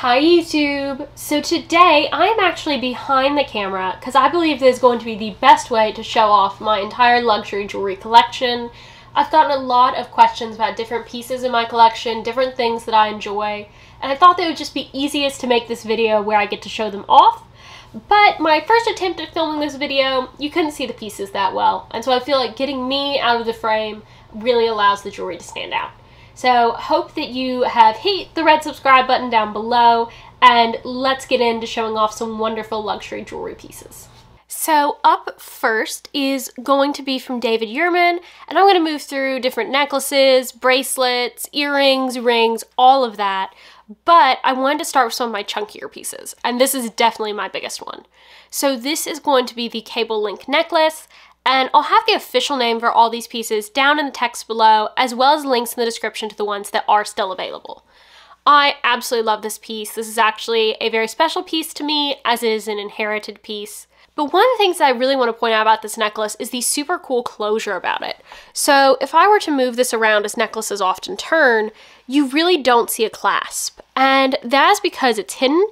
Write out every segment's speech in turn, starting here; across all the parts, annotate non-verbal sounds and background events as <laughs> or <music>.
Hi YouTube! So today I am actually behind the camera because I believe this is going to be the best way to show off my entire luxury jewelry collection. I've gotten a lot of questions about different pieces in my collection, different things that I enjoy, and I thought that it would just be easiest to make this video where I get to show them off. But my first attempt at filming this video, you couldn't see the pieces that well, and so I feel like getting me out of the frame really allows the jewelry to stand out. So hope that you have hit the red subscribe button down below and let's get into showing off some wonderful luxury jewelry pieces. So up first is going to be from David Yurman, and I'm going to move through different necklaces, bracelets, earrings, rings, all of that. But I wanted to start with some of my chunkier pieces, and this is definitely my biggest one. So this is going to be the cable link necklace, and I'll have the official name for all these pieces down in the text below, as well as links in the description to the ones that are still available. I absolutely love this piece. This is actually a very special piece to me, as it is an inherited piece. But one of the things that I really want to point out about this necklace is the super cool closure about it. So if I were to move this around as necklaces often turn, you really don't see a clasp. And that is because it's hidden,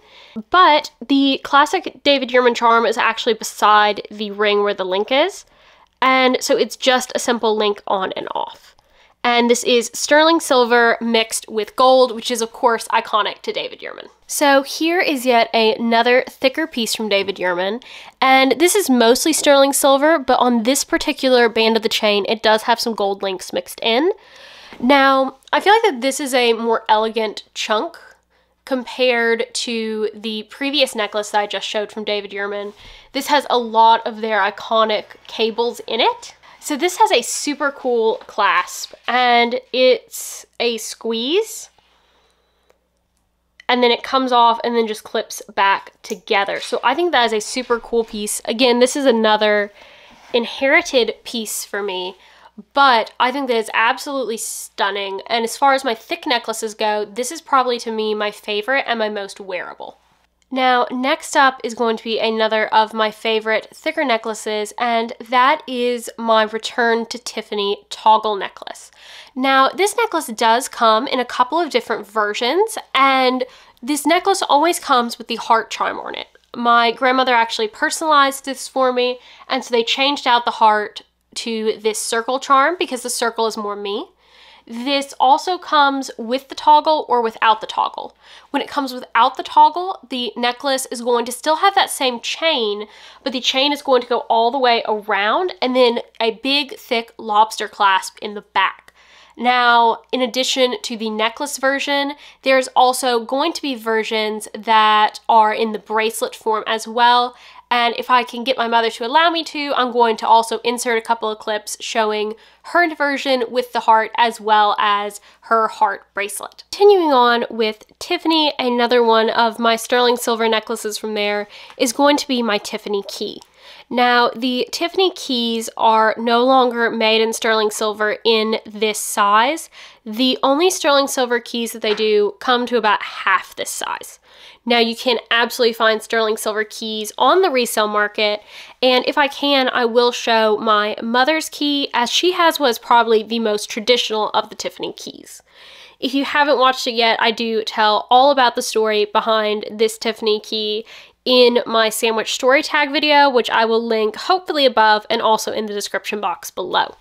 but the classic David Yurman charm is actually beside the ring where the link is. And so it's just a simple link on and off. And this is sterling silver mixed with gold, which is of course iconic to David Yurman. So here is yet another thicker piece from David Yurman. And this is mostly sterling silver, but on this particular band of the chain, it does have some gold links mixed in. Now, I feel like that this is a more elegant chunk compared to the previous necklace that I just showed from David Yurman. This has a lot of their iconic cables in it. So this has a super cool clasp and it's a squeeze and then it comes off and then just clips back together. So I think that is a super cool piece. Again, this is another inherited piece for me but I think that it's absolutely stunning. And as far as my thick necklaces go, this is probably to me my favorite and my most wearable. Now, next up is going to be another of my favorite thicker necklaces, and that is my Return to Tiffany toggle necklace. Now, this necklace does come in a couple of different versions, and this necklace always comes with the heart charm on it. My grandmother actually personalized this for me, and so they changed out the heart to this circle charm because the circle is more me. This also comes with the toggle or without the toggle. When it comes without the toggle, the necklace is going to still have that same chain, but the chain is going to go all the way around and then a big thick lobster clasp in the back. Now, in addition to the necklace version, there's also going to be versions that are in the bracelet form as well, and if I can get my mother to allow me to, I'm going to also insert a couple of clips showing her version with the heart as well as her heart bracelet. Continuing on with Tiffany, another one of my sterling silver necklaces from there is going to be my Tiffany key. Now, the Tiffany keys are no longer made in sterling silver in this size. The only sterling silver keys that they do come to about half this size. Now you can absolutely find sterling silver keys on the resale market and if I can I will show my mother's key as she has was probably the most traditional of the Tiffany keys. If you haven't watched it yet, I do tell all about the story behind this Tiffany key in my sandwich story tag video, which I will link hopefully above and also in the description box below.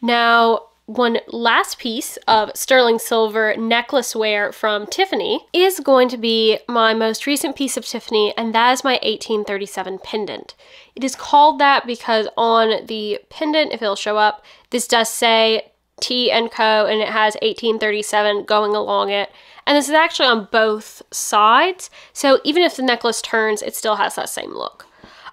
Now, one last piece of sterling silver necklace wear from Tiffany is going to be my most recent piece of Tiffany, and that is my 1837 pendant. It is called that because on the pendant, if it'll show up, this does say T and Co. and it has 1837 going along it. And this is actually on both sides, so even if the necklace turns, it still has that same look.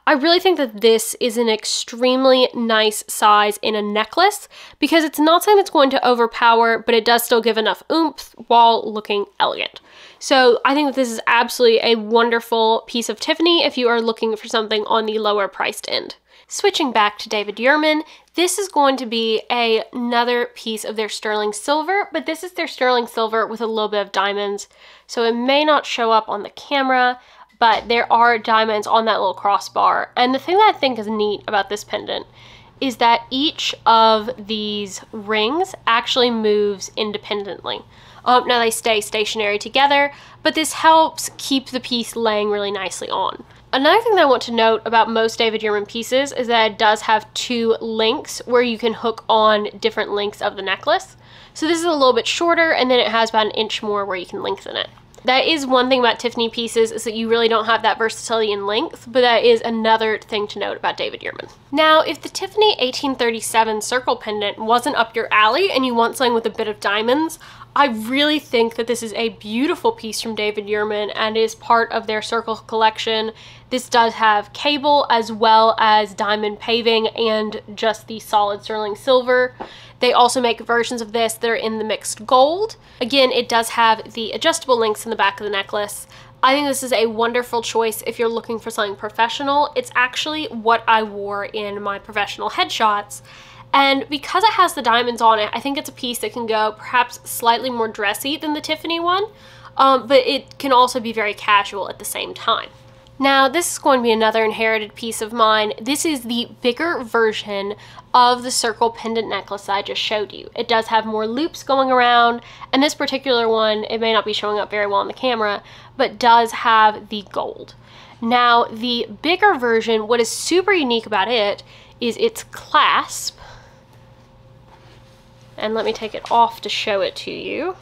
I really think that this is an extremely nice size in a necklace because it's not something that's going to overpower, but it does still give enough oomph while looking elegant. So I think that this is absolutely a wonderful piece of Tiffany if you are looking for something on the lower priced end. Switching back to David Yurman, this is going to be a, another piece of their sterling silver, but this is their sterling silver with a little bit of diamonds. So it may not show up on the camera, but there are diamonds on that little crossbar. And the thing that I think is neat about this pendant is that each of these rings actually moves independently. Um, now they stay stationary together, but this helps keep the piece laying really nicely on. Another thing that I want to note about most David Yurman pieces is that it does have two links where you can hook on different links of the necklace. So this is a little bit shorter and then it has about an inch more where you can lengthen it. That is one thing about Tiffany pieces is that you really don't have that versatility in length, but that is another thing to note about David Yurman. Now, if the Tiffany 1837 circle pendant wasn't up your alley and you want something with a bit of diamonds, I really think that this is a beautiful piece from David Yurman and is part of their circle collection. This does have cable as well as diamond paving and just the solid sterling silver. They also make versions of this that are in the mixed gold. Again, it does have the adjustable links in the back of the necklace. I think this is a wonderful choice if you're looking for something professional. It's actually what I wore in my professional headshots. And because it has the diamonds on it, I think it's a piece that can go perhaps slightly more dressy than the Tiffany one, um, but it can also be very casual at the same time. Now, this is going to be another inherited piece of mine. This is the bigger version of the circle pendant necklace I just showed you. It does have more loops going around, and this particular one, it may not be showing up very well on the camera, but does have the gold. Now, the bigger version, what is super unique about it is its clasp. And let me take it off to show it to you.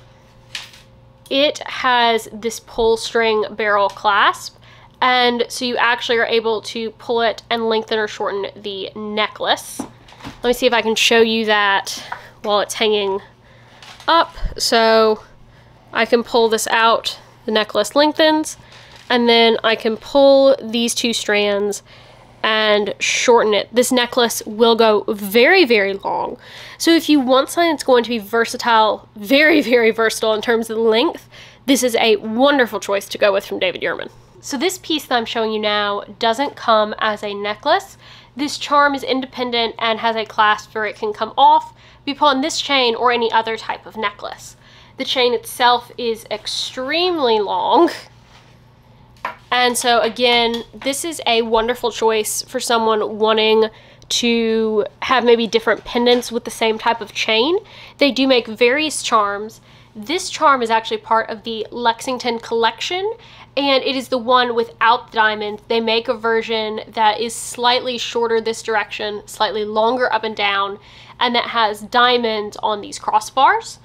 It has this pull string barrel clasp and so you actually are able to pull it and lengthen or shorten the necklace. Let me see if I can show you that while it's hanging up. So I can pull this out, the necklace lengthens, and then I can pull these two strands and shorten it. This necklace will go very, very long. So if you want something that's going to be versatile, very, very versatile in terms of length, this is a wonderful choice to go with from David Yurman. So this piece that I'm showing you now doesn't come as a necklace. This charm is independent and has a clasp where it can come off, be put on this chain or any other type of necklace. The chain itself is extremely long. And so again, this is a wonderful choice for someone wanting to have maybe different pendants with the same type of chain. They do make various charms. This charm is actually part of the Lexington collection and it is the one without the diamond. They make a version that is slightly shorter this direction, slightly longer up and down, and that has diamonds on these crossbars.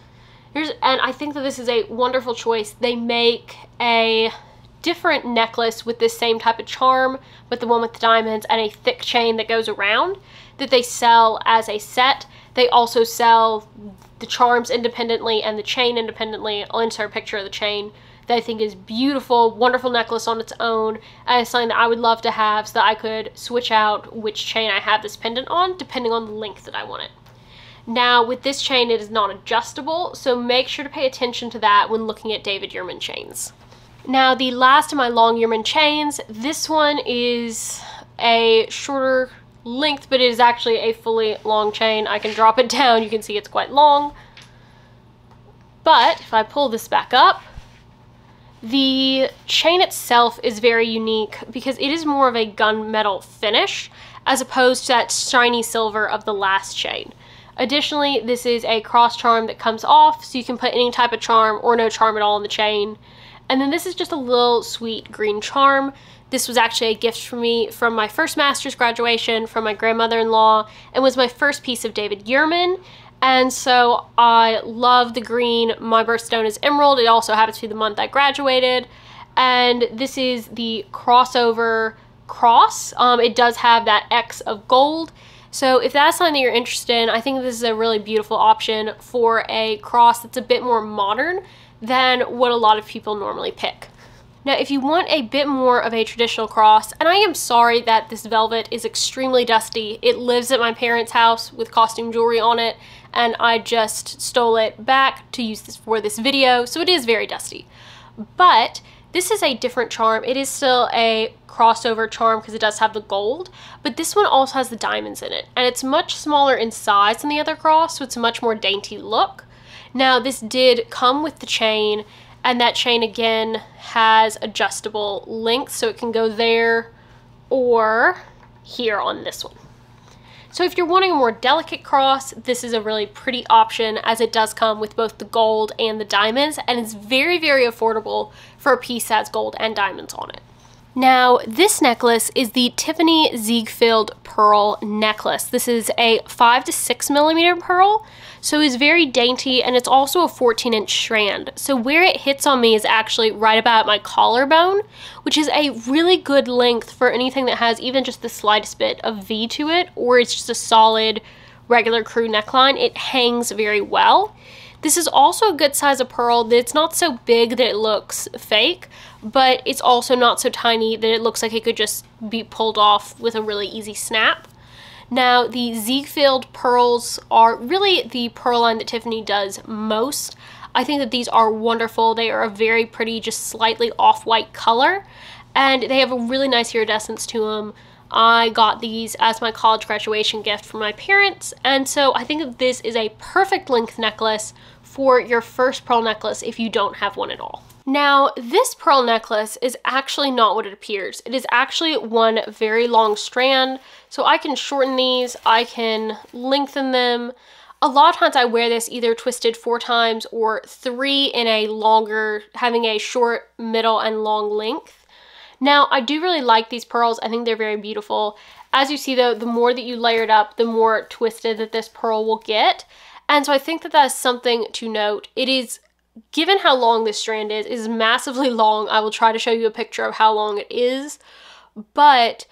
Here's, and I think that this is a wonderful choice. They make a different necklace with this same type of charm, but the one with the diamonds and a thick chain that goes around that they sell as a set. They also sell the charms independently and the chain independently. I'll insert a picture of the chain that I think is beautiful, wonderful necklace on its own, and it's something that I would love to have so that I could switch out which chain I have this pendant on depending on the length that I want it. Now with this chain it is not adjustable, so make sure to pay attention to that when looking at David Yurman chains. Now the last of my long Yurman chains, this one is a shorter length, but it is actually a fully long chain. I can drop it <laughs> down, you can see it's quite long. But if I pull this back up, the chain itself is very unique because it is more of a gunmetal finish as opposed to that shiny silver of the last chain. Additionally, this is a cross charm that comes off, so you can put any type of charm or no charm at all in the chain. And then this is just a little sweet green charm. This was actually a gift for me from my first master's graduation from my grandmother-in-law and was my first piece of David Yurman. And so I love the green. My birthstone is emerald. It also happens to be the month I graduated. And this is the crossover cross. Um, it does have that X of gold. So if that's something that you're interested in, I think this is a really beautiful option for a cross that's a bit more modern than what a lot of people normally pick. Now, if you want a bit more of a traditional cross, and I am sorry that this velvet is extremely dusty. It lives at my parents' house with costume jewelry on it, and I just stole it back to use this for this video, so it is very dusty. But this is a different charm. It is still a crossover charm because it does have the gold, but this one also has the diamonds in it, and it's much smaller in size than the other cross, so it's a much more dainty look. Now, this did come with the chain, and that chain again has adjustable length, so it can go there or here on this one. So if you're wanting a more delicate cross, this is a really pretty option as it does come with both the gold and the diamonds and it's very, very affordable for a piece that has gold and diamonds on it. Now, this necklace is the Tiffany Ziegfeld Pearl Necklace. This is a 5 to 6 millimeter pearl, so it's very dainty, and it's also a 14 inch strand. So where it hits on me is actually right about my collarbone, which is a really good length for anything that has even just the slightest bit of V to it, or it's just a solid regular crew neckline. It hangs very well. This is also a good size of pearl it's not so big that it looks fake, but it's also not so tiny that it looks like it could just be pulled off with a really easy snap. Now, the Ziegfeld pearls are really the pearl line that Tiffany does most. I think that these are wonderful. They are a very pretty, just slightly off-white color, and they have a really nice iridescence to them. I got these as my college graduation gift from my parents, and so I think this is a perfect length necklace for your first pearl necklace if you don't have one at all. Now, this pearl necklace is actually not what it appears. It is actually one very long strand, so I can shorten these, I can lengthen them. A lot of times I wear this either twisted four times or three in a longer, having a short, middle, and long length. Now, I do really like these pearls. I think they're very beautiful. As you see though, the more that you layer it up, the more twisted that this pearl will get. And so I think that that's something to note. It is, given how long this strand is, is massively <laughs> long. I will try to show you a picture of how long it is. But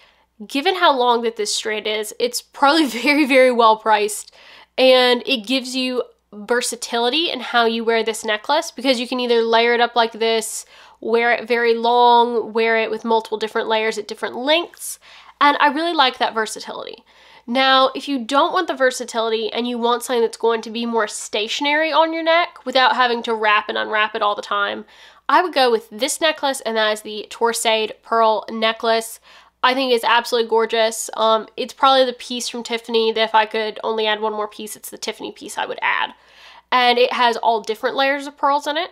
given how long that this strand is, it's probably <laughs> very, very well priced. And it gives you versatility in how you wear this necklace because you can either layer it up like this, wear it very long, wear it with multiple different layers at different lengths. And I really like that versatility. Now, if you don't want the versatility and you want something that's going to be more stationary on your neck without having to wrap and unwrap it all the time, I would go with this necklace and that is the Torsade Pearl Necklace. I think it's absolutely gorgeous. Um, it's probably the piece from Tiffany that if I could only add one more piece, it's the Tiffany piece I would add. And it has all different layers of pearls in it.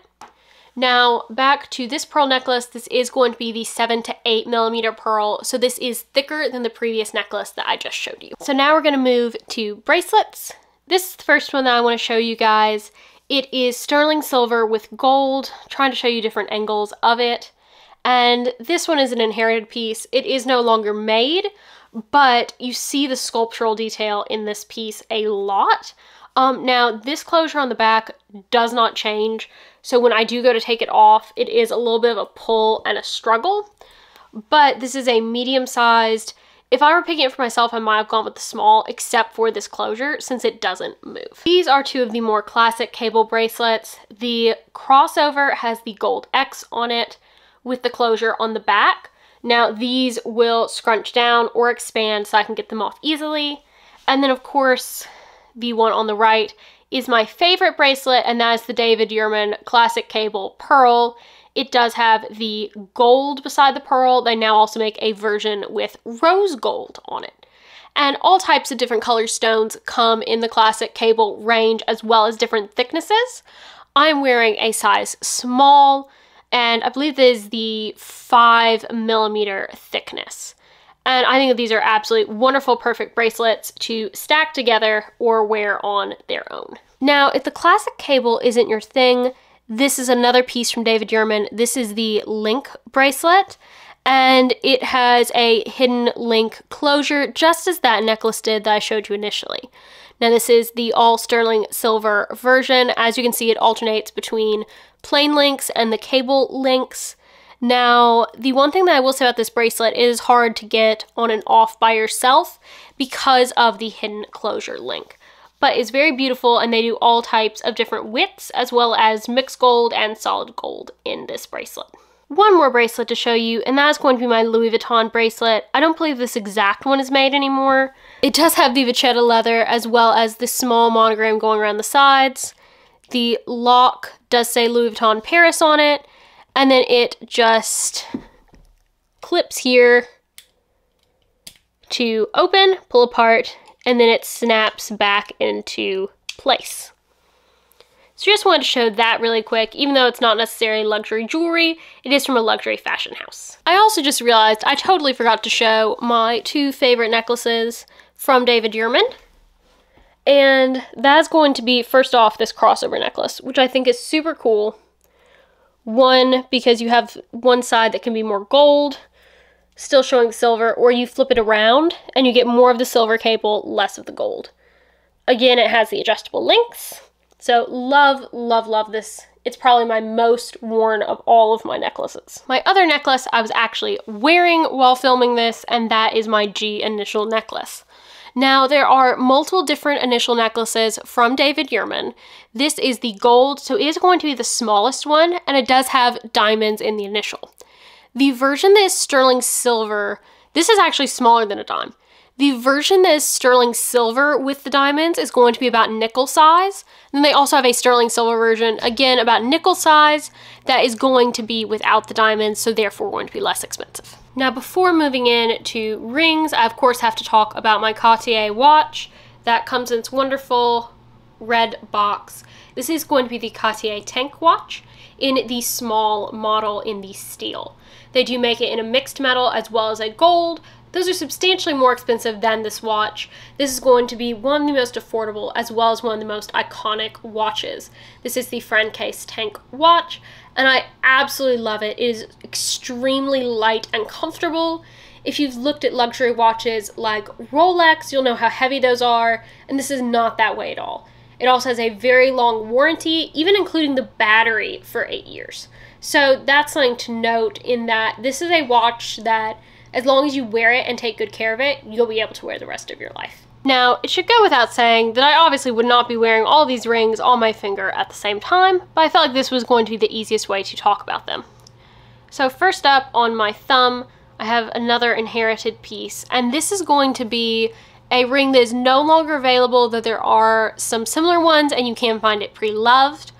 Now, back to this pearl necklace, this is going to be the 7 to 8 millimeter pearl, so this is thicker than the previous necklace that I just showed you. So now we're going to move to bracelets. This is the first one that I want to show you guys. It is sterling silver with gold, I'm trying to show you different angles of it. And this one is an inherited piece. It is no longer made, but you see the sculptural detail in this piece a lot. Um, now, this closure on the back does not change, so when I do go to take it off, it is a little bit of a pull and a struggle. But this is a medium-sized. If I were picking it for myself, I might have gone with the small, except for this closure, since it doesn't move. These are two of the more classic cable bracelets. The crossover has the gold X on it with the closure on the back. Now, these will scrunch down or expand so I can get them off easily. And then, of course, the one on the right is my favorite bracelet, and that is the David Yurman Classic Cable Pearl. It does have the gold beside the pearl. They now also make a version with rose gold on it. And all types of different color stones come in the classic cable range as well as different thicknesses. I'm wearing a size small, and I believe this is the 5 millimeter thickness. And I think that these are absolutely wonderful, perfect bracelets to stack together or wear on their own. Now, if the classic cable isn't your thing, this is another piece from David Yurman. This is the link bracelet, and it has a hidden link closure, just as that necklace did that I showed you initially. Now, this is the all sterling silver version. As you can see, it alternates between plain links and the cable links. Now, the one thing that I will say about this bracelet is hard to get on and off by yourself because of the hidden closure link. But it's very beautiful and they do all types of different widths as well as mixed gold and solid gold in this bracelet. One more bracelet to show you, and that is going to be my Louis Vuitton bracelet. I don't believe this exact one is made anymore. It does have the vachetta leather as well as the small monogram going around the sides. The lock does say Louis Vuitton Paris on it, and then it just clips here to open, pull apart, and then it snaps back into place. So just wanted to show that really quick, even though it's not necessarily luxury jewelry, it is from a luxury fashion house. I also just realized I totally forgot to show my two favorite necklaces from David Yurman. And that's going to be, first off, this crossover necklace, which I think is super cool. One, because you have one side that can be more gold, still showing silver, or you flip it around and you get more of the silver cable, less of the gold. Again, it has the adjustable links, so love, love, love this. It's probably my most worn of all of my necklaces. My other necklace I was actually wearing while filming this, and that is my G initial necklace. Now, there are multiple different initial necklaces from David Yurman. This is the gold, so it is going to be the smallest one, and it does have diamonds in the initial. The version that is sterling silver, this is actually smaller than a dime. The version that is sterling silver with the diamonds is going to be about nickel size. Then they also have a sterling silver version, again about nickel size, that is going to be without the diamonds, so therefore going to be less expensive. Now before moving in to rings, I of course have to talk about my Cartier watch. That comes in its wonderful red box. This is going to be the Cartier Tank watch in the small model in the steel. They do make it in a mixed metal as well as a gold, those are substantially more expensive than this watch. This is going to be one of the most affordable as well as one of the most iconic watches. This is the Francaise Tank watch and I absolutely love it. It is extremely light and comfortable. If you've looked at luxury watches like Rolex, you'll know how heavy those are and this is not that way at all. It also has a very long warranty, even including the battery for eight years. So that's something to note in that this is a watch that as long as you wear it and take good care of it, you'll be able to wear the rest of your life. Now, it should go without saying that I obviously would not be wearing all these rings on my finger at the same time, but I felt like this was going to be the easiest way to talk about them. So first up on my thumb, I have another inherited piece, and this is going to be a ring that is no longer available, though there are some similar ones and you can find it pre-loved.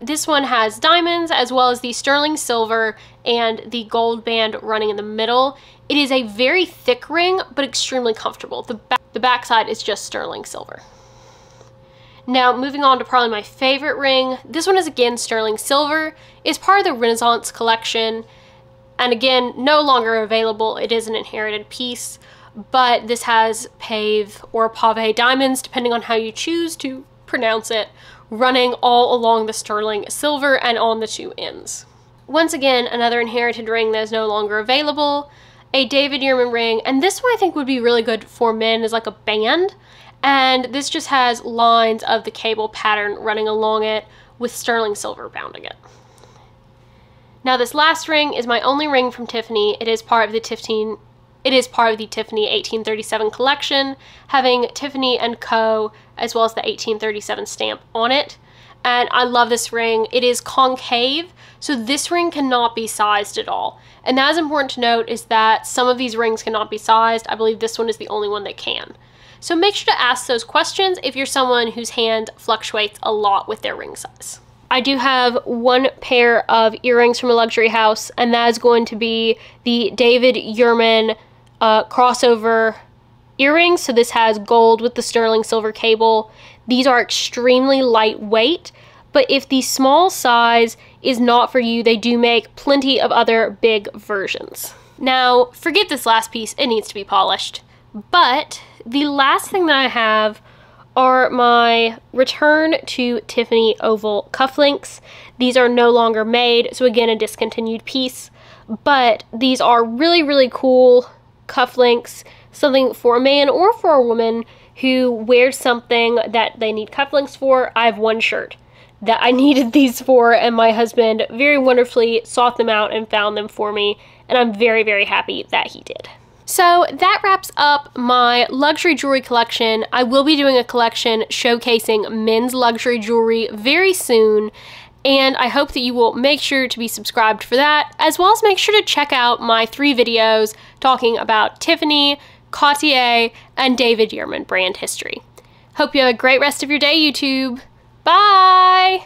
This one has diamonds as well as the sterling silver and the gold band running in the middle. It is a very thick ring, but extremely comfortable. The, back, the backside is just sterling silver. Now, moving on to probably my favorite ring. This one is again sterling silver. It's part of the Renaissance collection. And again, no longer available. It is an inherited piece. But this has pave or pave diamonds, depending on how you choose to pronounce it, running all along the sterling silver and on the two ends. Once again, another inherited ring that is no longer available, a David Yurman ring, and this one I think would be really good for men as like a band, and this just has lines of the cable pattern running along it with sterling silver bounding it. Now this last ring is my only ring from Tiffany. It is part of the Tiffany it is part of the Tiffany 1837 collection, having Tiffany & Co. as well as the 1837 stamp on it. And I love this ring. It is concave, so this ring cannot be sized at all. And that is important to note is that some of these rings cannot be sized. I believe this one is the only one that can. So make sure to ask those questions if you're someone whose hand fluctuates a lot with their ring size. I do have one pair of earrings from a luxury house, and that is going to be the David Yurman uh, crossover earrings. So this has gold with the sterling silver cable. These are extremely lightweight, but if the small size is not for you, they do make plenty of other big versions. Now, forget this last piece, it needs to be polished. But the last thing that I have are my return to Tiffany oval cufflinks. These are no longer made, so again, a discontinued piece. But these are really, really cool cufflinks, something for a man or for a woman who wears something that they need cufflinks for. I have one shirt that I <laughs> needed these for, and my husband very wonderfully sought them out and found them for me, and I'm very, very happy that he did. So that wraps up my luxury jewelry collection. I will be doing a collection showcasing men's luxury jewelry very soon, and I hope that you will make sure to be subscribed for that, as well as make sure to check out my three videos talking about Tiffany, Cartier, and David Yurman brand history. Hope you have a great rest of your day, YouTube. Bye!